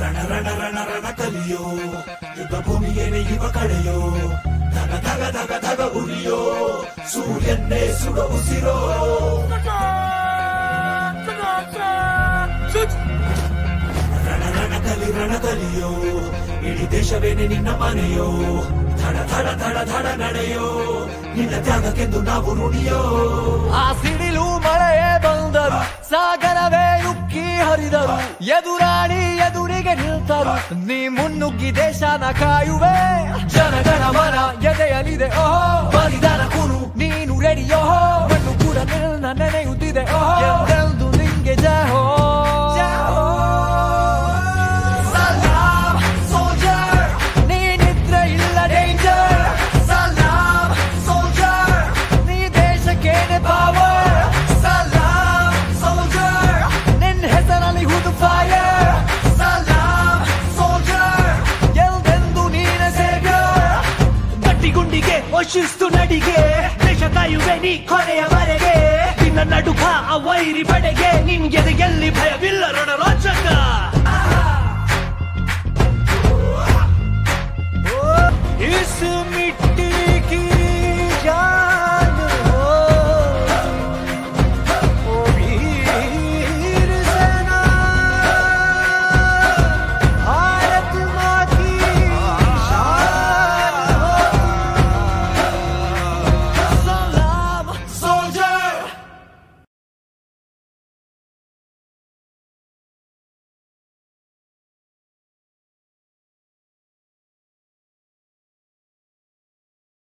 ರಣ ರಣ ರಣ ರಣ ಕಲಿಯೋ ಯುದ್ಧ ಭೂಮಿಯೇನೆ ಇವ ಕಡೆಯೋ ಧಗ ಧಗ ಧಗ ಧಗ ಉರಿಯೋ ಸೂರ್ಯನ್ನೇ ಸುಡ ಉಸಿರೋ ರಣ ರಣ ಕಲಿ ರಣ ಕಲಿಯೋ ಇಡೀ ದೇಶವೇನೆ ನಿನ್ನ ಮನೆಯೋ ಧಡ ಧಡ ಧಡ ಧಡ ನಡೆಯೋ ನಿನ್ನ ತ್ಯಾಗಕ್ಕೆಂದು ನಾವು ನುಡಿಯೋ ಆ ಹರಿದರು ಎದುರಾಳಿ ಎದುರಿಗೆ ನಿಲ್ತರು. ನೀ ಮುನ್ನುಗ್ಗಿ ದೇಶನ ಕಾಯುವೆ. ಜನಗಣ ಮನ ಎದೆಯಲಿದೆ. ಓಹೋ. ಗುಂಡಿಗೆ ಶಿಸ್ತು ನಡಿಗೆ ದೇಶ ಕಾಯುವೆ ನೀ ಕೊನೆಯವರೆಗೆ. ನಿನ್ನ ನಡುಕ ಅವೈರಿ ಬಡೆಗೆ ನಿನ್ಗೆದೆಯಲ್ಲಿ ಭಯವಿಲ್ಲ ರಣರಾಜ.